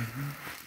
Mm-hmm.